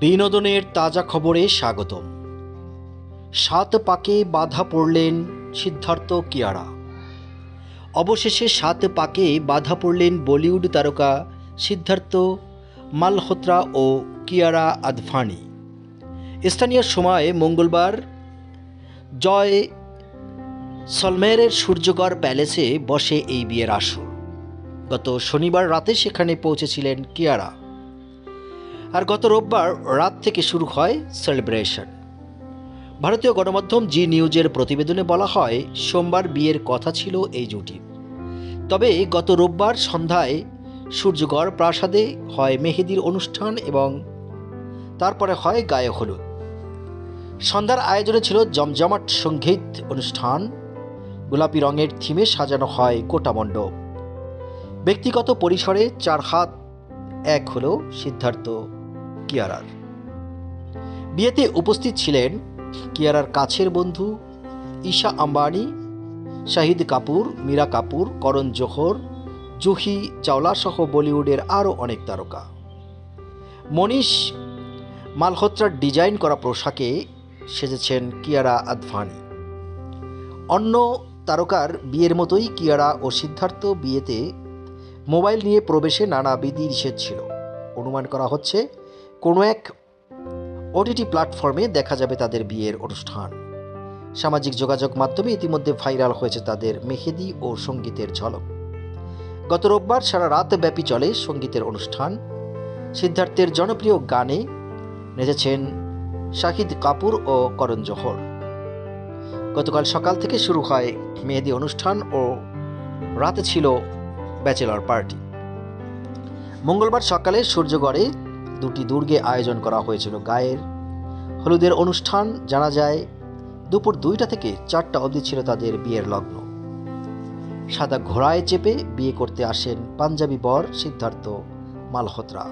বিনোদনের তাজা খবরে স্বাগতম। সাত পাকে বাধা পড়লেন সিদ্ধার্থ কিয়ারা। অবশেষে সাত পাকে বাধা পড়লেন বলিউড তারকা সিদ্ধার্থ, মালহোত্রা ও কিয়ারা আদভানি। স্থানীয় সময়ে মঙ্গলবার জয় সলমেরের সূর্যগড় প্যালেসে বসে এই বিয়ের আসর। গত শনিবার রাতে সেখানে পৌঁছেছিলেন কিয়ারা। আর গত রোববার রাত থেকে শুরু হয় সেলিব্রেশন। ভারতীয় গণমাধ্যম জি নিউজের প্রতিবেদনে বলা হয়, সোমবার বিয়ের কথা ছিল এই জুটির তবে গত রোববার সন্ধ্যায় সূর্যগড় প্রাসাদে হয় মেহেদির অনুষ্ঠান এবং তারপরে হয় গায়ে হলুদ। সন্ধ্যার আয়োজনে ছিল জমজমাট সংগীত অনুষ্ঠান। গোলাপি রঙের থিমে সাজানো হয় কোটা মণ্ডপ। ব্যক্তিগত পরিসরে চার হাত এক হল সিদ্ধার্থ। কিয়ারার। বিয়েতে উপস্থিত ছিলেন কিয়ারার কাছের বন্ধু ঈশা আম্বানি, শাহিদ কাপুর, মীরা কাপুর, করণ জোহর, জুহি চাওলা সহ বলিউডের আরও অনেক তারকা। মনীষ মালহোত্রার ডিজাইন করা পোশাকে সেজেছেন কিয়ারা আদভানি। অন্য তারকার বিয়ের মতোই কিয়ারা ও সিদ্ধার্থ বিয়েতে মোবাইল নিয়ে প্রবেশে নানা বিধি নিষেধ ছিল। অনুমান করা হচ্ছে কোনো এক ওটিটি প্ল্যাটফর্মে দেখা যাবে তাদের বিয়ের অনুষ্ঠান। সামাজিক যোগাযোগ মাধ্যমে ইতিমধ্যে ভাইরাল হয়েছে তাদের মেহেদি ও সঙ্গীতের ঝলক। গত রোববার সারা রাত ব্যাপী চলে সঙ্গীতের অনুষ্ঠান। সিদ্ধার্থের জনপ্রিয় গানে নেচেছেন শাহিদ কাপুর ও করণ জোহর। গতকাল সকাল থেকে শুরু হয় মেহেদি অনুষ্ঠান ও রাতে ছিল ব্যাচেলর পার্টি। মঙ্গলবার সকালে সূর্যগড়ে দুটি দুর্গে আয়োজন করা হয়েছিল গায়ের। হলুদের অনুষ্ঠান জানা যায়, দুপুর দুইটা থেকে চারটা অবধি ছিল তাদের বিয়ের লগ্ন। সাদা ঘোড়ায় চেপে বিয়ে করতে আসেন পাঞ্জাবি বর সিদ্ধার্থ মালহোত্রা।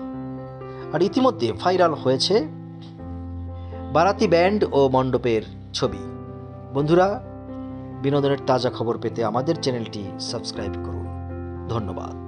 আর ইতিমধ্যে ভাইরাল হয়েছে বারাতি ব্যান্ড ও মণ্ডপের ছবি। বন্ধুরা, বিনোদনের তাজা খবর পেতে আমাদের চ্যানেলটি সাবস্ক্রাইব করুন। ধন্যবাদ।